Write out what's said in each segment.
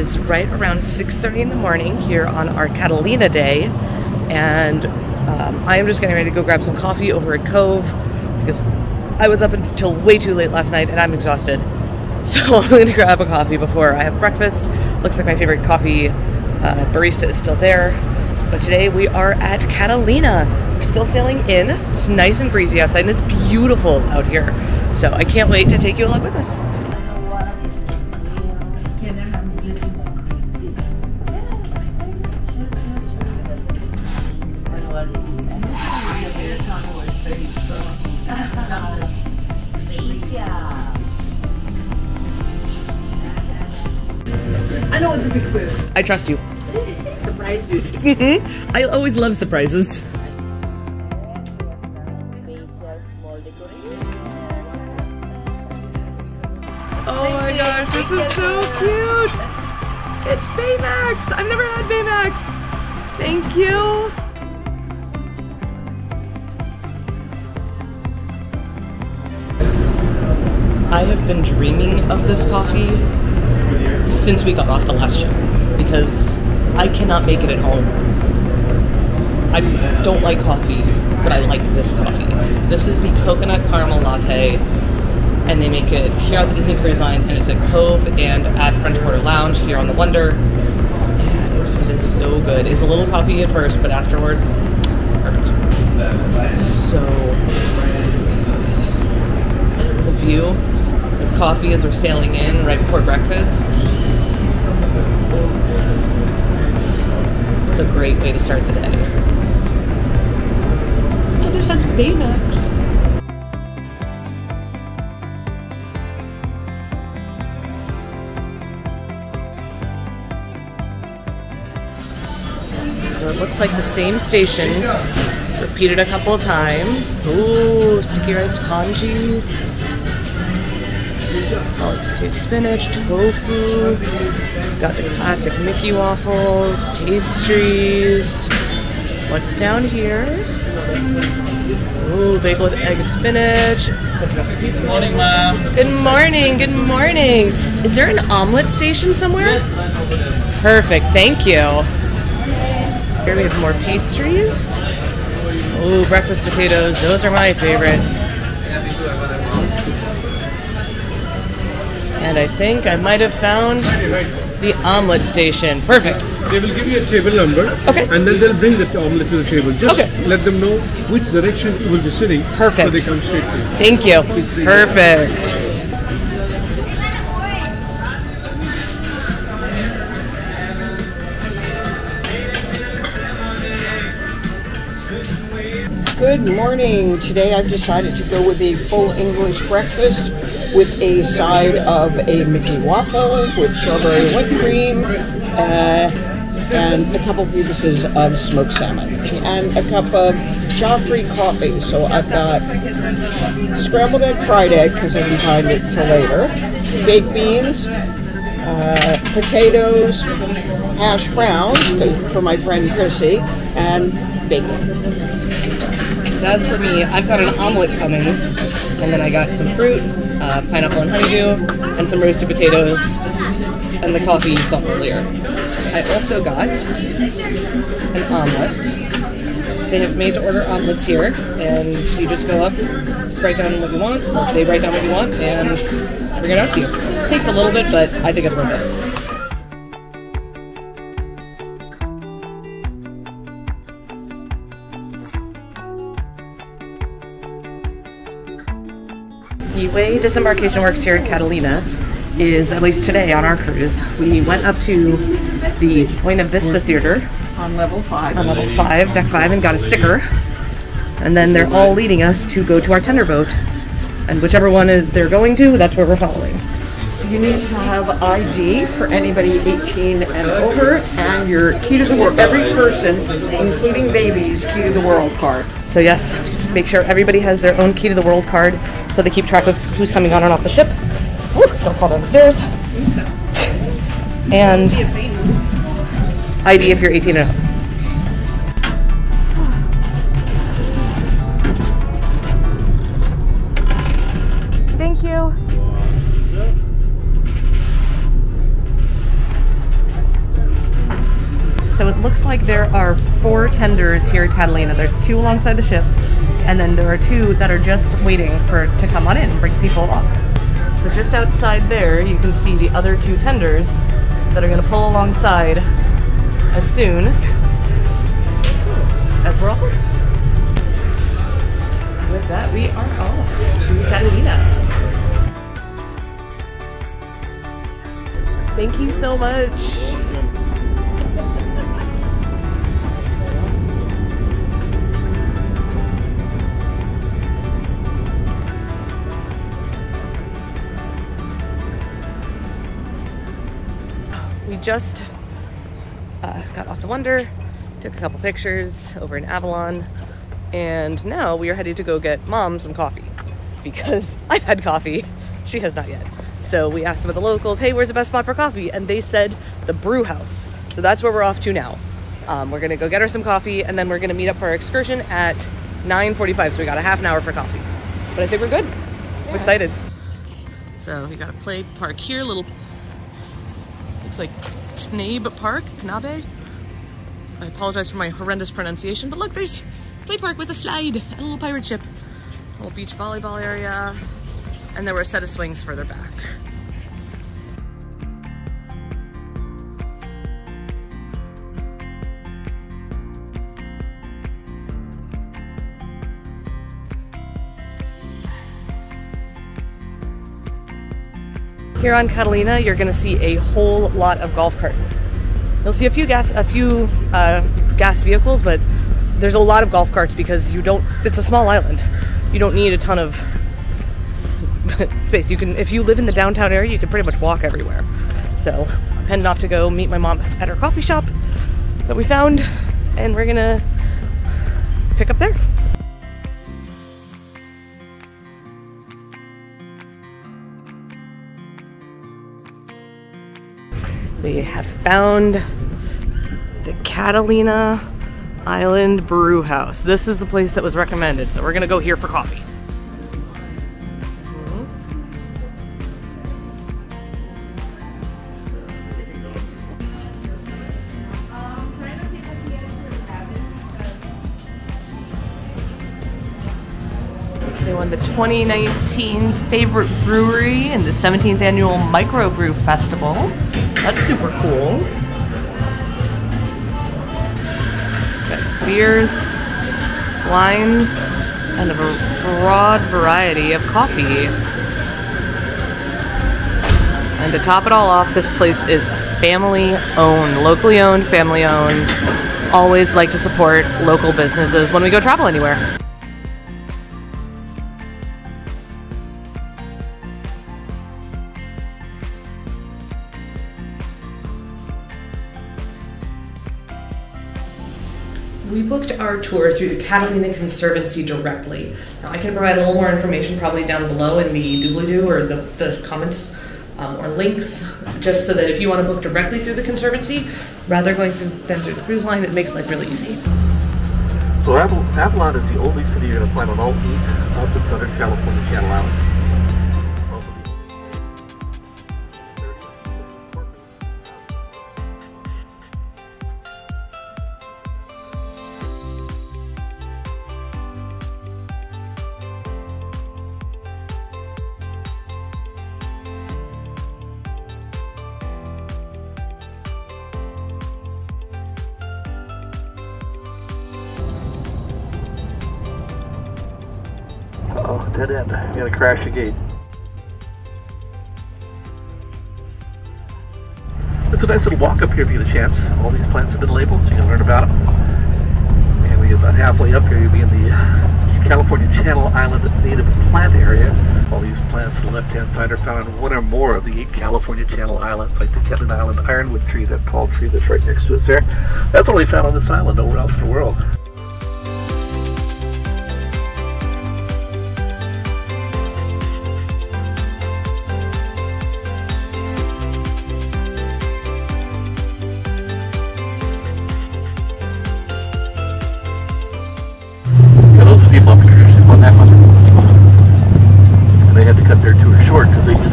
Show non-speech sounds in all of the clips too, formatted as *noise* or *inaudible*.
Is right around 6.30 in the morning here on our Catalina Day. And um, I am just getting ready to go grab some coffee over at Cove because I was up until way too late last night and I'm exhausted. *laughs* So I'm going to grab a coffee before I have breakfast. Looks like my favorite coffee uh, barista is still there. But today we are at Catalina. We're still sailing in. It's nice and breezy outside and it's beautiful out here. So I can't wait to take you along with us. Know it's a big food. I trust you. *laughs* Surprise you. hmm I always love surprises. Oh my gosh, this is so cute! It's Baymax! I've never had Baymax! Thank you! I have been dreaming of this coffee since we got off the last ship because I cannot make it at home. I don't like coffee, but I like this coffee. This is the coconut caramel latte, and they make it here at the Disney Cruise Line, and it's at Cove and at French Quarter Lounge here on the Wonder. And it is so good. It's a little coffee at first, but afterwards, perfect. So good. The view with coffee as we're sailing in right before breakfast. A great way to start the day. And it has Baymax. So it looks like the same station, repeated a couple of times. Ooh, sticky rice congee, solid state spinach, tofu. Got the classic Mickey waffles, pastries. What's down here? Ooh, bagel with egg and spinach. Good Morning, ma'am. Good morning, good morning. Is there an omelet station somewhere? Perfect, thank you. Here we have more pastries. Ooh, breakfast potatoes. Those are my favorite. And I think I might have found the omelet station. Perfect. They will give you a table number, Okay. and then they'll bring the omelet to the table. Just Okay. let them know which direction you will be sitting, Perfect. so they come straight to you. Thank you. Perfect. Good morning. Today I've decided to go with a full English breakfast with a side of a Mickey waffle with strawberry whipped cream uh, and a couple of pieces of smoked salmon and a cup of Joffrey coffee. So I've got scrambled egg fried egg because I didn't find it till later, baked beans, uh, potatoes, hash browns for my friend Chrissy, and bacon. That's for me. I've got an omelet coming, and then I got some fruit, uh, pineapple and honeydew, and some roasted potatoes, and the coffee you saw earlier. I also got an omelet. They have made to order omelets here, and you just go up, write down what you want, they write down what you want, and bring it out to you. It takes a little bit, but I think it's worth it. Way disembarkation works here at Catalina is, at least today on our cruise, we went up to the Buena Vista Theater On level five. on level 5, deck 5, and got a sticker. And then they're all leading us to go to our tender boat. And whichever one they're going to, that's where we're following. You need to have ID for anybody 18 and over, and your key to the world. Every person, including babies, key to the world card. So yes, make sure everybody has their own key to the world card so they keep track of who's coming on and off the ship. Don't fall down the stairs. *laughs* And ID if you're 18 and up. There are four tenders here at Catalina. There's two alongside the ship, and then there are two that are just waiting for to come on in and bring people off. So just outside there, you can see the other two tenders that are going to pull alongside as soon as we're off. With that, we are off to Catalina. Thank you so much. We just uh, got off the Wonder, took a couple pictures over in Avalon, and now we are headed to go get mom some coffee because *laughs* I've had coffee. She has not yet. So we asked some of the locals, hey, where's the best spot for coffee? And they said the brew house. So that's where we're off to now. Um, we're gonna go get her some coffee and then we're gonna meet up for our excursion at 9.45. So we got a half an hour for coffee. But I think we're good. I'm excited. So we got a play park here, little, looks like Knabe Park, Knabe. I apologize for my horrendous pronunciation, but look, there's play park with a slide and a little pirate ship. A little beach volleyball area. And there were a set of swings further back. Here on Catalina, you're gonna see a whole lot of golf carts. You'll see a few gas, a few uh, gas vehicles, but there's a lot of golf carts because you don't. It's a small island. You don't need a ton of *laughs* space. You can, if you live in the downtown area, you can pretty much walk everywhere. So I'm heading off to go meet my mom at her coffee shop that we found, and we're gonna pick up there. We have found the Catalina Island Brew House. This is the place that was recommended, so we're gonna go here for coffee. 2019 Favorite Brewery and the 17th Annual Microbrew Festival. That's super cool. Got beers, wines, and a broad variety of coffee. And to top it all off, this place is family owned, locally owned, family owned. Always like to support local businesses when we go travel anywhere. Tour through the Catalina Conservancy directly. Now, I can provide a little more information probably down below in the doobly-doo or the, the comments um, or links, just so that if you want to book directly through the Conservancy, rather going through, than through the cruise line, it makes life really easy. So Avalon is the only city you're going to find on all eight of the Southern California Channel Islands. Oh, dead end. You gotta crash the gate. It's a nice little walk up here if you get a chance. All these plants have been labeled so you can learn about them. And we get about halfway up here, you'll be in the uh, California Channel Island native plant area. All these plants on the left-hand side are found on one or more of the eight California Channel Islands, like the Catalina Island ironwood tree, that tall tree that's right next to us there. That's only found on this island, nowhere else in the world.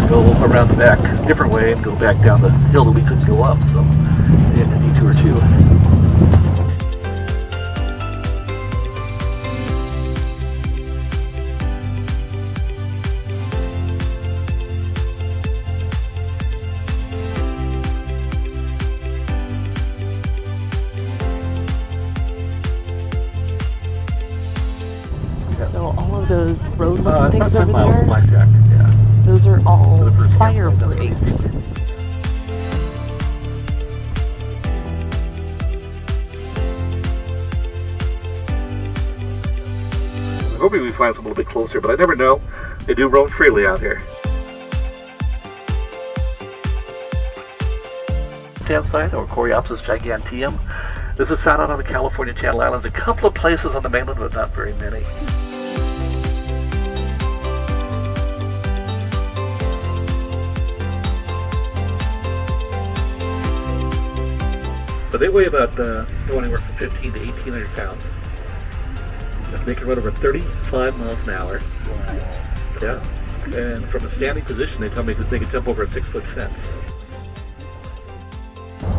go around the back different way and go back down the hill that we couldn't go up. So they had a detour too. So all of those road looking uh, things over there. Blackjack. Those are all fire campsite, that's what it breaks. I'm hoping we find some a little bit closer, but I never know. They do roam freely out here. Left-hand side, or Coreopsis giganteum. This is found out on the California Channel Islands, a couple of places on the mainland, but not very many. But they weigh about uh, go anywhere from 15 to 1800 pounds. They can run over 35 miles an hour. Yeah. And from a standing position, they tell me that they can jump over a six foot fence.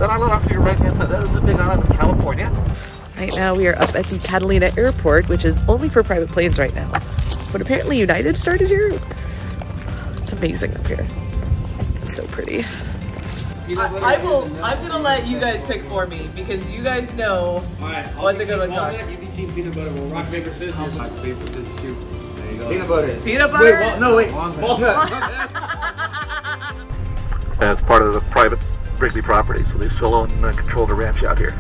That island off to your right hand side, that is a big island in California. Right now we are up at the Catalina Airport, which is only for private planes right now. But apparently United started here. It's amazing up here. It's so pretty. I, I will. I'm gonna let you guys pick for me because you guys know what the good ones are. You be team peanut butter. We'll rock, paper, scissors. Rock, paper, scissors, shoot. There you go. Peanut butter. Peanut butter. Wait, wal- no, wait. Walnut. *laughs* As part of the private Wrigley property, so they still own and control the ranch out here.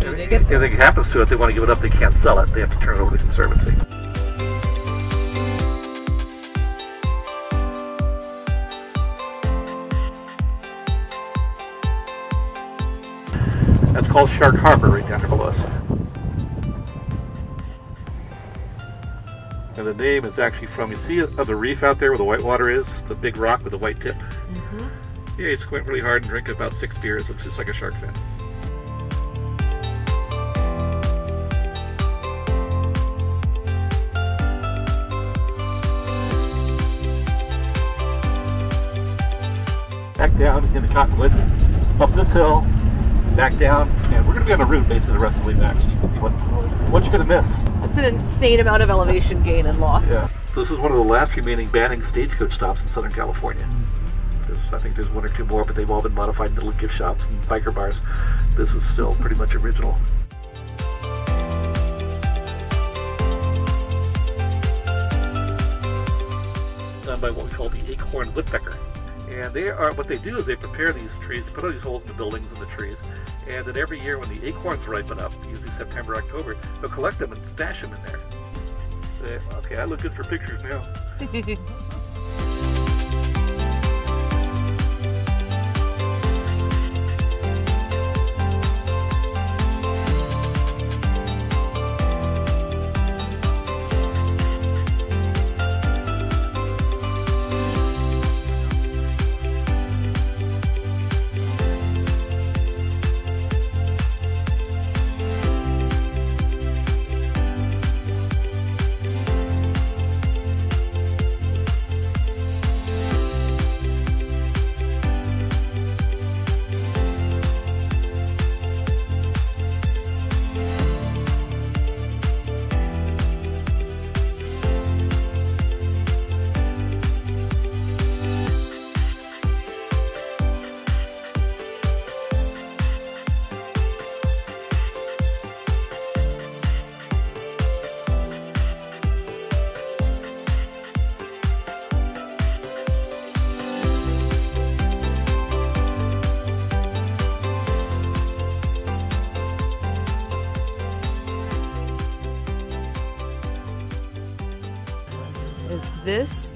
They get If anything happens to it, they want to give it up, they can't sell it. They have to turn it over to the Conservancy. Called Shark Harbor right down here below us. And the name is actually from, you see uh, the reef out there where the white water is? The big rock with the white tip? Yeah, you squint really hard and drink about six beers. Looks just like a shark fin. Back down in the cottonwood, up this hill, back down, and we're going to be on a route basically the rest of the way back. So you can see what, what you're going to miss. That's an insane amount of elevation gain and loss. Yeah. So this is one of the last remaining Banning stagecoach stops in Southern California. There's, I think there's one or two more, but they've all been modified into little gift shops and biker bars. This is still pretty much original. Done by what we call the acorn woodpecker. And they are what they do is they prepare these trees, they put all these holes in the buildings and the trees, and then every year when the acorns ripen up, usually September, October, they'll collect them and stash them in there. Okay, I look good for pictures now. *laughs*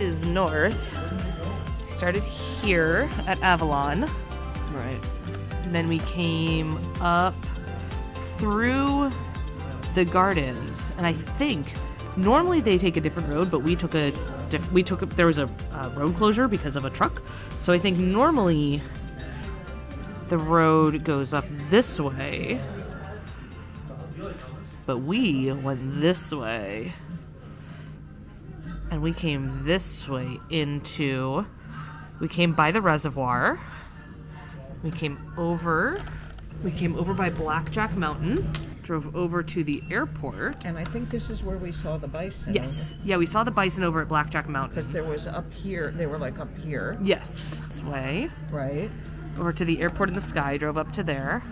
is north, started here at Avalon. Right. And then we came up through the gardens, and I think normally they take a different road, but we took a diff- we took a, there was a uh, road closure because of a truck. So I think normally the road goes up this way, but we went this way, and we came this way into. We came by the reservoir. We came over. We came over by Blackjack Mountain. Drove over to the airport. And I think this is where we saw the bison. Yes. Yeah, we saw the bison over at Blackjack Mountain. Because there was up here, they were like up here, Yes. This way. right? Over to the airport in the sky. Drove up to there.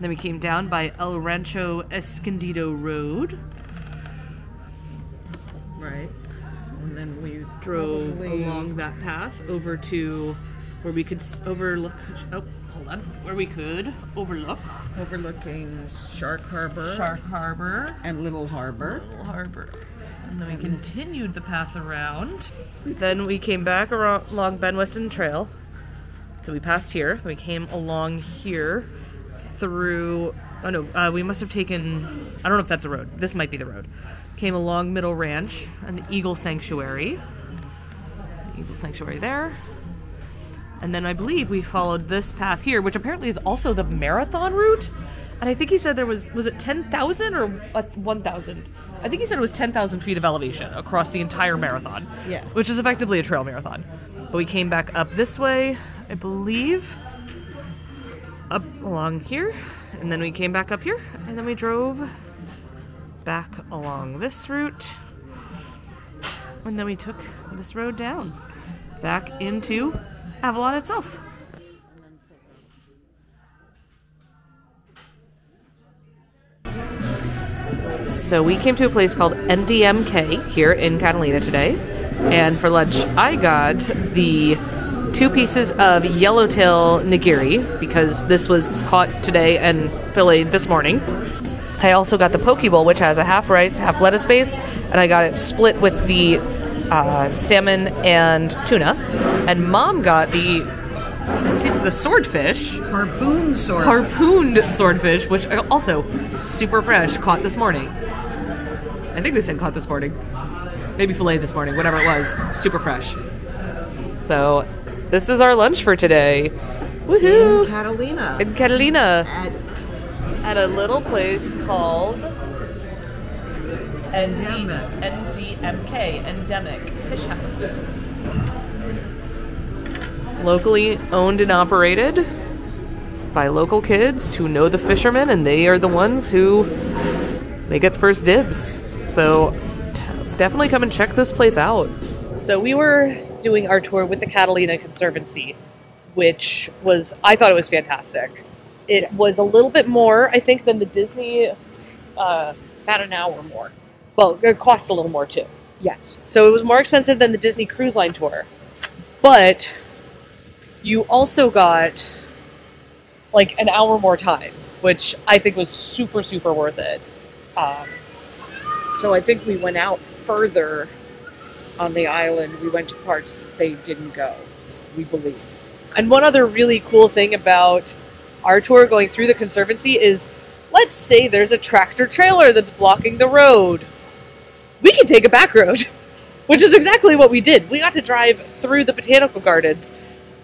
Then we came down by El Rancho Escondido Road. And we drove Probably- along that path over to where we could overlook. Oh, hold on. Where we could overlook Overlooking Shark Harbor Shark Harbor, and Little Harbor. Little Harbor. And then we continued the path around. Then we came back around, along Ben Weston Trail. So we passed here. We came along here through. Oh no, uh, we must have taken. I don't know if that's a road. This might be the road. Came along Middle Ranch and the Eagle Sanctuary. Eagle Sanctuary there. And then I believe we followed this path here, which apparently is also the marathon route. And I think he said there was was it ten thousand or one thousand? I think he said it was ten thousand feet of elevation across the entire marathon. Yeah. Which is effectively a trail marathon. But we came back up this way, I believe. Up along here. And then we came back up here. And then we drove back along this route. And then we took this road down. Back into Avalon itself. So we came to a place called NDMK here in Catalina today. And for lunch, I got the two pieces of yellowtail nigiri because this was caught today and filleted this morning. I also got the poke bowl, which has a half rice, half lettuce base, and I got it split with the uh, salmon and tuna. And mom got the the swordfish, Harpoon sword. harpooned swordfish, which also super fresh, caught this morning. I think they said caught this morning. Maybe filleted this morning, whatever it was. Super fresh. So, this is our lunch for today. in Catalina. In Catalina, At at a little place called ND, Endemic. NDMK, Endemic Fish House. Locally owned and operated by local kids who know the fishermen, and they are the ones who they get first dibs. So definitely come and check this place out. So we were doing our tour with the Catalina Conservancy, which was I thought it was fantastic. It was a little bit more, I think, than the Disney. Uh, about an hour more. well, it cost a little more too. Yes. So it was more expensive than the Disney Cruise Line tour. But you also got like an hour more time, which I think was super, super worth it. Um, So I think we went out further on the island. We went to parts that they didn't go, we believe. and one other really cool thing about our tour going through the Conservancy is let's say there's a tractor trailer that's blocking the road. We can take a back road, *laughs* which is exactly what we did. We got to drive through the botanical gardens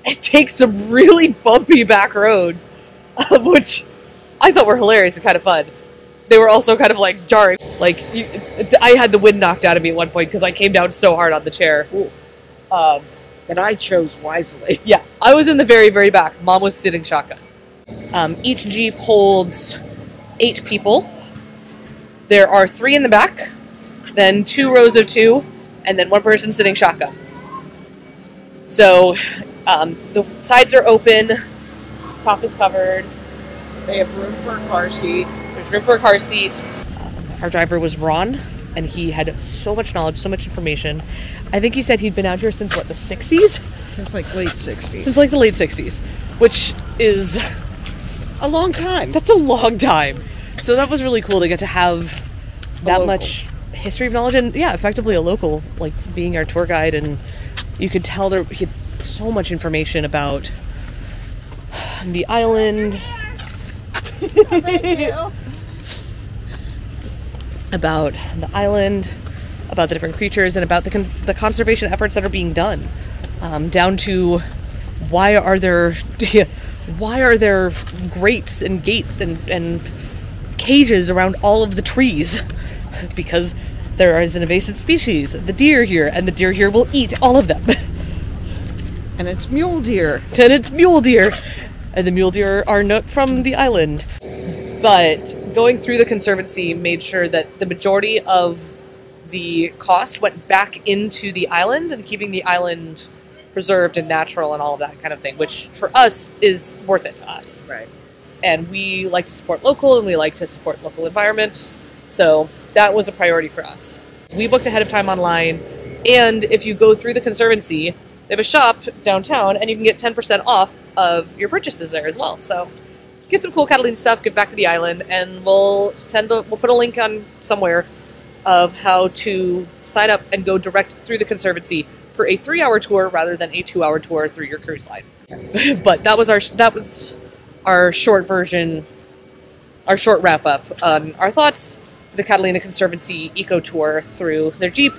and take some really bumpy back roads, *laughs* which I thought were hilarious and kind of fun. They were also kind of like jarring. Like you, I had the wind knocked out of me at one point because I came down so hard on the chair. Um, That I chose wisely. *laughs* yeah, I was in the very, very back. Mom was sitting shotgun. Um, each Jeep holds eight people. There are three in the back, then two rows of two, and then one person sitting shotgun. So um, the sides are open, top is covered, They have room for a car seat. There's room for a car seat. Our driver was Ron, and he had so much knowledge, so much information. I think he said he'd been out here since what, the 60s? Since like late 60s. Since like the late 60s, which is a long time. That's a long time. So that was really cool to get to have that much history of knowledge and yeah, effectively a local, like being our tour guide and you could tell there he had so much information about the island *laughs* about the island, about the different creatures, and about the, con- the conservation efforts that are being done. Um, down to why are there *laughs* why are there grates and gates and, and cages around all of the trees? *laughs* because there is an invasive species, the deer here, and the deer here will eat all of them. *laughs* And it's mule deer. and it's mule deer. And the mule deer are not from the island. But going through the conservancy made sure that the majority of the cost went back into the island and keeping the island preserved and natural and all of that kind of thing, which for us is worth it to us. Right. And we like to support local and we like to support local environments. So that was a priority for us. We booked ahead of time online, and if you go through the Conservancy, they have a shop downtown, and you can get 10% off of your purchases there as well. So get some cool Catalina stuff, get back to the island, and we'll send a, we'll put a link on somewhere of how to sign up and go direct through the Conservancy for a three-hour tour rather than a two-hour tour through your cruise line. *laughs* but that was our that was our short version, our short wrap up on our thoughts. The Catalina Conservancy Eco Tour through their Jeep